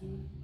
Ski.